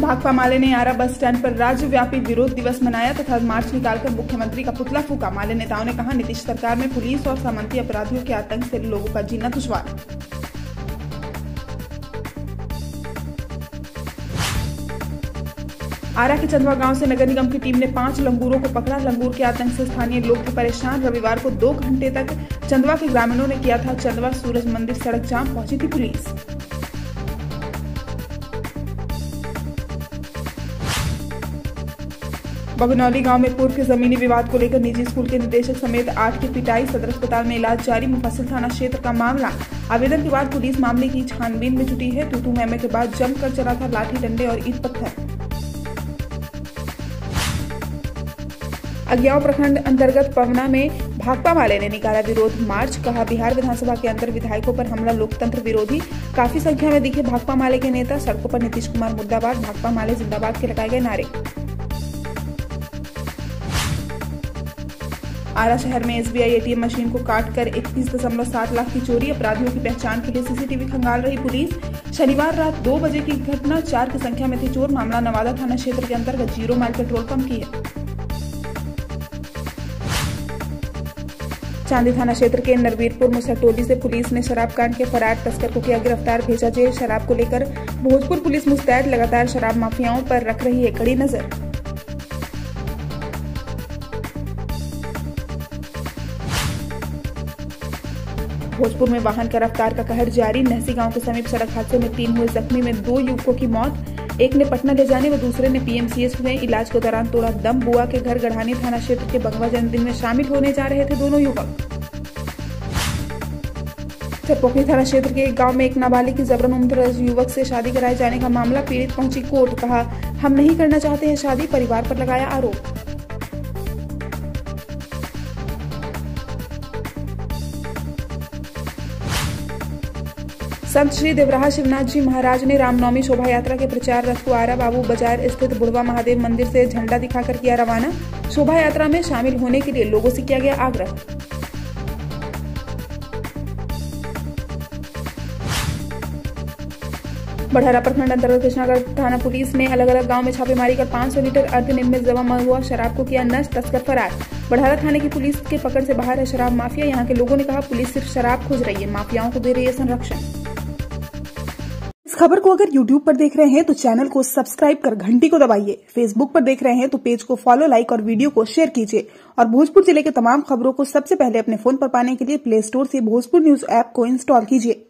भाकपा माले ने आरा bus stand पर राज्यव्यापी विरोध दिवस मनाया तथा मार्च निकालकर मुख्यमंत्री का पुतला फूका। माले नेताओं ने कहा, नीतीश सरकार में पुलिस और सामंती अपराधियों के आतंक से लोगों का जीना दुश्वार। आरा के चंदवा गाँव से नगर निगम की टीम ने पाँच लंगूरों को पकड़ा। लंगूर के आतंक से स्थानीय लोग थे परेशान। रविवार को दो घंटे तक चंदवा के ग्रामीणों ने किया था चंदवा सूरज मंदिर सड़क जाम, पहुँची थी पुलिस। बगनौली गाँव में पूर्व के जमीनी विवाद को लेकर निजी स्कूल के निदेशक समेत आठ की पिटाई, सदर अस्पताल में इलाज जारी मुफसिल थाना क्षेत्र का मामला। आवेदन के बाद पुलिस मामले की छानबीन में जुटी है। तूतू मैमे के बाद जमकर चला था लाठी, डंडे और ईट पत्थर। अज्ञाव प्रखंड अंतर्गत पवना में भाकपा वाले ने निकाला विरोध मार्च, कहा बिहार विधानसभा के अंदर विधायकों पर हमला, लोकतंत्र विरोधी। काफ़ी संख्या में दिखे भाकपा माले के नेता, सड़कों पर नीतीश कुमार मुर्दाबाद, भाकपा माले जिंदाबाद के लगाए गए नारे। आरा शहर में एसबीआई एटीएम मशीन को काट कर इकतीस दशमलव सात लाख की चोरी, अपराधियों की पहचान के लिए सीसीटीवी खंगाल रही पुलिस। शनिवार रात दो बजे की घटना, चार की संख्या में थी चोर। मामला नवादा थाना क्षेत्र के अंतर्गत ज़ीरो माइल पेट्रोल पंप की है। चांदी थाना क्षेत्र के नरवीरपुर मुसरटोली से पुलिस ने शराब कांड के फरार तस्कर को किया गिरफ़्तार, भेजा जेल। शराब को लेकर भोजपुर पुलिस मुस्तैद लगातार शराब माफियाओं पर रख रही है कड़ी नज़र। भोजपुर में वाहन का रफ्तार का कहर जारी। नहसी गाँव के समीप सड़क हादसे में तीन हुए जख्मी में दो युवकों की मौत। एक ने पटना ले जाने व दूसरे ने पीएमसीएच में इलाज के दौरान तोड़ा दम। बुआ के घर गढ़ानी थाना क्षेत्र के बंगवा जन्मदिन में शामिल होने जा रहे थे दोनों युवक। सरपोखरी थाना क्षेत्र के एक गाँव में एक नाबालिग की जबरन उम्र युवक से शादी कराए जाने का मामला पीड़ित पहुँची कोर्ट कहा, हम नहीं करना चाहते हैं शादी, परिवार पर लगाया आरोप। संत श्री देवराहा शिवनाथ जी महाराज ने रामनवमी शोभा यात्रा के प्रचार रथ को आरा बाबू बाज़ार स्थित बुढ़वा महादेव मंदिर से झंडा दिखाकर किया रवाना। शोभा यात्रा में शामिल होने के लिए लोगों से किया गया आग्रह। बढ़ारा प्रखंड अंतर्गत कृष्णागढ़ थाना पुलिस ने अलग अलग गाँव में छापेमारी कर 500 लीटर अर्धनिर्मित जमा हुआ, शराब को किया नष्ट, तस्कर फरार। बढ़ारा थाने की पुलिस के पकड़ से बाहर है शराब माफिया। यहाँ के लोगों ने कहा, पुलिस सिर्फ़ शराब खोज रही है, माफियाओं को दे रही है संरक्षण। खबर को अगर YouTube पर देख रहे हैं तो चैनल को सब्सक्राइब कर घंटी को दबाइए। फेसबुक पर देख रहे हैं तो पेज को फॉलो लाइक और वीडियो को शेयर कीजिए। और भोजपुर ज़िले के तमाम खबरों को सबसे पहले अपने फ़ोन पर पाने के लिए प्ले स्टोर से भोजपुर न्यूज़ ऐप को इंस्टॉल कीजिए।